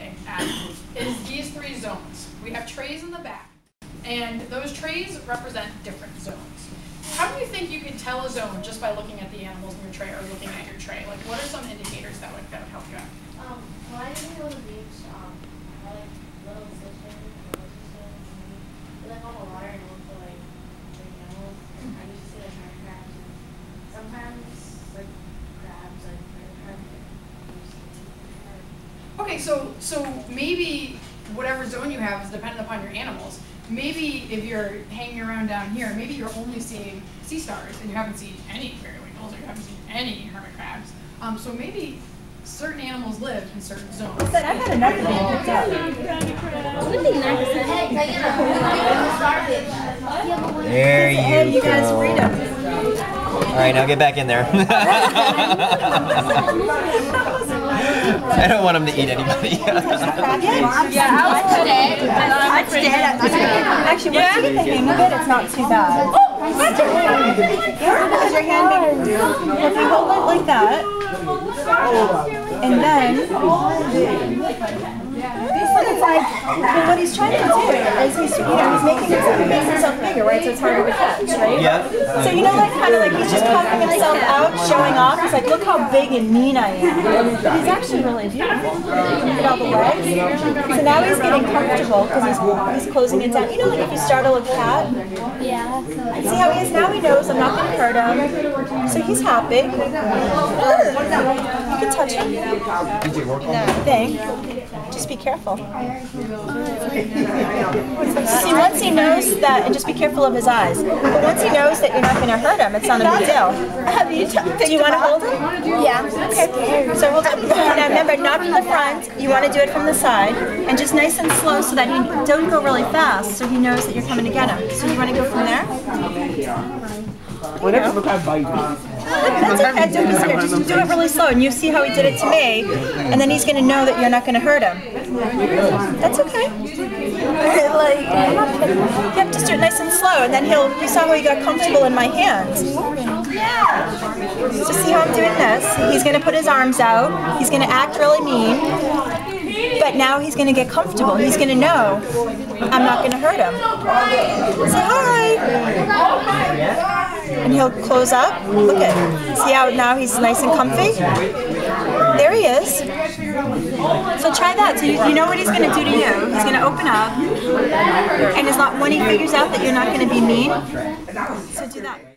today is these three zones. We have trays in the back, and those trays represent different zones. How do you think you could tell a zone just by looking at the animals in your tray or looking at your tray? Like, what are some indicators that would, that would help you out? Um, well, I didn't really reach, um, I like little position, like on the water and look like the animals. Mm-hmm. I used to see like crabs. Sometimes like crabs, like crabs. Like, Okay, so so maybe whatever zone you have is dependent upon your animals. Maybe if you're hanging around down here, maybe you're only seeing sea stars and you haven't seen any periwinkles or you haven't seen any hermit crabs. Um, so maybe certain animals live in certain zones. But I've had enough of being picked up. Hey, Diana, starfish. There Hey, you you guys go. read them. All right, now get back in there. I don't want him to eat anybody. Yeah, I was today. I today. Actually, once you get the hang of it, it's not too bad. Oh, Because your hand, be- if you hold it like that, and then it's like, but what he's trying to do is he's, you know, he's making himself, he makes himself bigger, right? So it's harder to catch, right? Yep. So you know, like kind of like he's just puffing himself out, showing off. He's like, look how big and mean I am. But he's actually really beautiful. Look at all the legs. So now he's getting comfortable because he's, he's closing it down. You know, like if you startle a cat. Yeah. See how he is now? He knows I'm not going to hurt him. So he's happy. Touch him. No. Thing. Just be careful. See, once he knows that, and just be careful of his eyes. But once he knows that you're not going to hurt him, it's not a big deal. Have you Do you want to hold him? Yeah. Okay. So hold him. Now remember, not from the front. You want to do it from the side, and just nice and slow, so that he don't go really fast, so he knows that you're coming to get him. So you want to go from there? Whenever look at bite. That's okay. Don't be scared. Just do it really slow, and you see how he did it to me, and then he's going to know that you're not going to hurt him. That's okay. Like, yep, just do it nice and slow, and then he'll. You saw how he got comfortable in my hands. Just see how I'm doing this. He's to put his arms out. He's to act really mean. But now he's going to get comfortable. He's going to know I'm not going to hurt him. Say hi. And he'll close up. Look at. See how now he's nice and comfy? There he is. So try that. So you, you know what he's going to do to you. He's going to open up. And as long, when he figures out that you're not going to be mean, so do that.